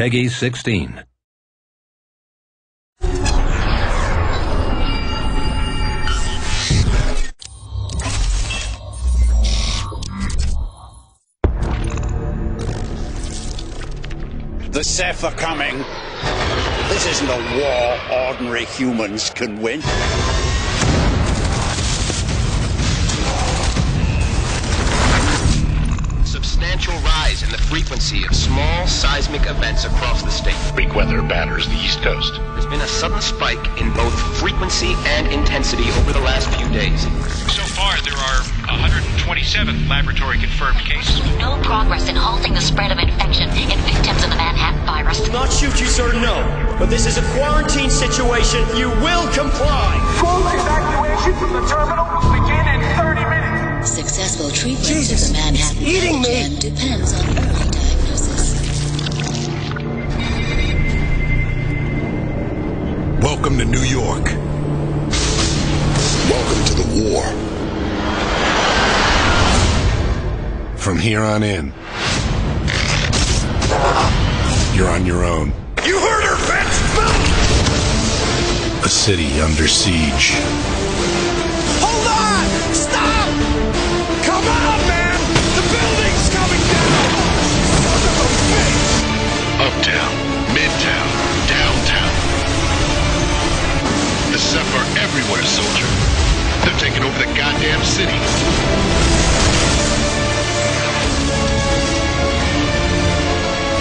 Peggy 16. The Ceph are coming. This isn't a war ordinary humans can win. Substantial rise in the frequency of small seismic events across the state. Freak weather batters the East Coast. There's been a sudden spike in both frequency and intensity over the last few days. So far, there are 127 laboratory confirmed cases. No progress in halting the spread of infection in victims of the Manhattan virus. Not shoot you, sir, no. But this is a quarantine situation. You will comply. Full eating me. depends on early diagnosis. Welcome to New York. Welcome to the war. From here on in, you're on your own. You heard her, bitch! A city under siege. Are everywhere, soldier. They're taking over the goddamn city.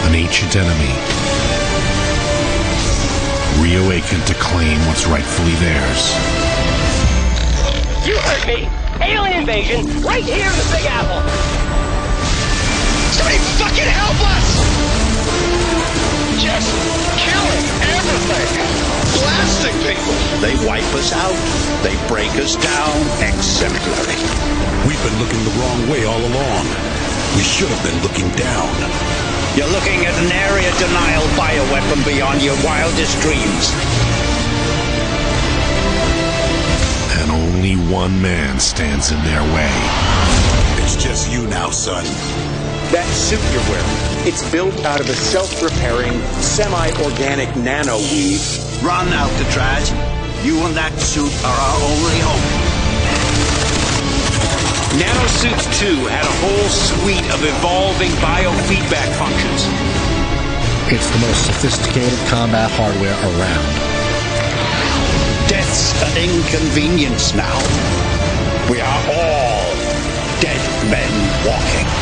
An ancient enemy. Reawakened to claim what's rightfully theirs. You heard me. Alien invasion right here in the Big Apple. Somebody fucking help us! Just They wipe us out. They break us down. Exemplary. We've been looking the wrong way all along. We should have been looking down. You're looking at an area denial bioweapon beyond your wildest dreams. And only one man stands in their way. It's just you now, son. That suit you're wearing, it's built out of a self-repairing, semi-organic nano weave. Run, Alcatraz. You and that suit are our only hope. Nanosuits 2 had a whole suite of evolving biofeedback functions. It's the most sophisticated combat hardware around. Death's an inconvenience now. We are all dead men walking.